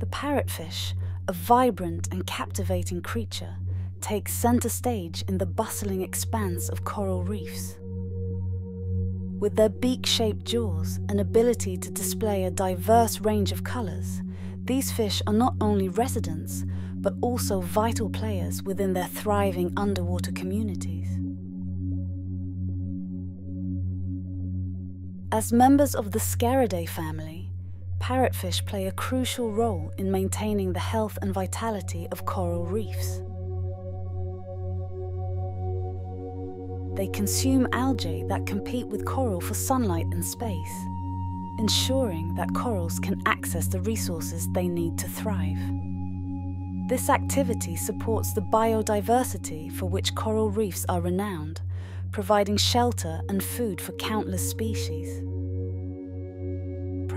The parrotfish, a vibrant and captivating creature, takes center stage in the bustling expanse of coral reefs. With their beak shaped jaws and ability to display a diverse range of colors, these fish are not only residents, but also vital players within their thriving underwater communities. As members of the Scaridae family, parrotfish play a crucial role in maintaining the health and vitality of coral reefs. They consume algae that compete with coral for sunlight and space, ensuring that corals can access the resources they need to thrive. This activity supports the biodiversity for which coral reefs are renowned, providing shelter and food for countless species.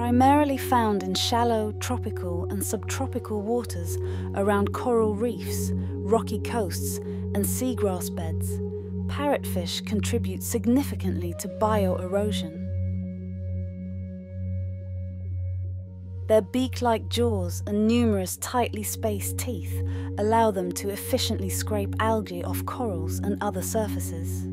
Primarily found in shallow, tropical, and subtropical waters around coral reefs, rocky coasts, and seagrass beds, parrotfish contribute significantly to bioerosion. Their beak like jaws and numerous tightly spaced teeth allow them to efficiently scrape algae off corals and other surfaces.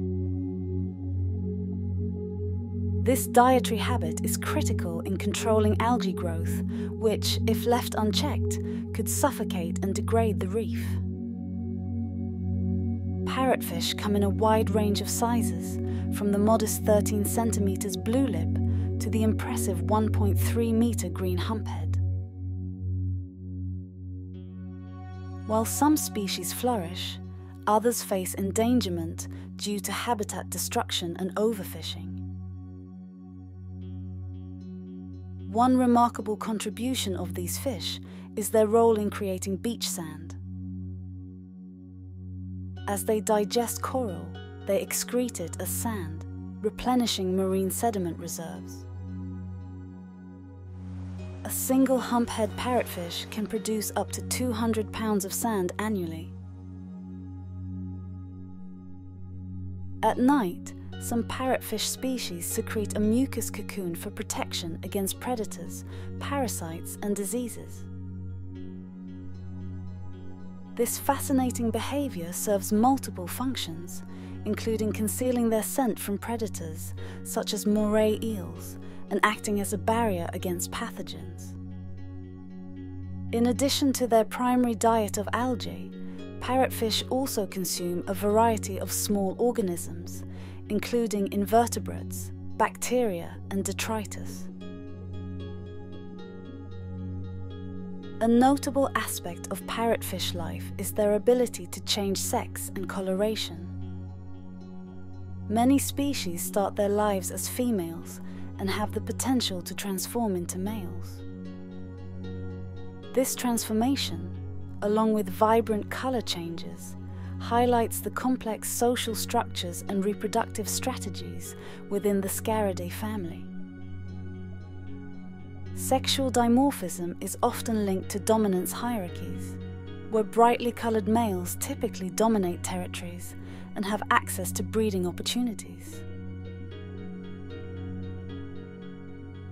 This dietary habit is critical in controlling algae growth, which, if left unchecked, could suffocate and degrade the reef. Parrotfish come in a wide range of sizes, from the modest 13 centimeters blue lip to the impressive 1.3 metre green humphead. While some species flourish, others face endangerment due to habitat destruction and overfishing. One remarkable contribution of these fish is their role in creating beach sand. As they digest coral, they excrete it as sand, replenishing marine sediment reserves. A single humphead parrotfish can produce up to 200 pounds of sand annually. At night, some parrotfish species secrete a mucus cocoon for protection against predators, parasites, and diseases. This fascinating behavior serves multiple functions, including concealing their scent from predators, such as moray eels, and acting as a barrier against pathogens. In addition to their primary diet of algae, parrotfish also consume a variety of small organisms, including invertebrates, bacteria, and detritus. A notable aspect of parrotfish life is their ability to change sex and coloration. Many species start their lives as females and have the potential to transform into males. This transformation, along with vibrant color changes, highlights the complex social structures and reproductive strategies within the Scaridae family. Sexual dimorphism is often linked to dominance hierarchies, where brightly coloured males typically dominate territories and have access to breeding opportunities.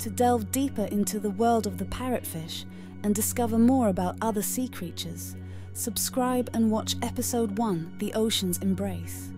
To delve deeper into the world of the parrotfish and discover more about other sea creatures, subscribe and watch Episode 1 The Ocean's Embrace.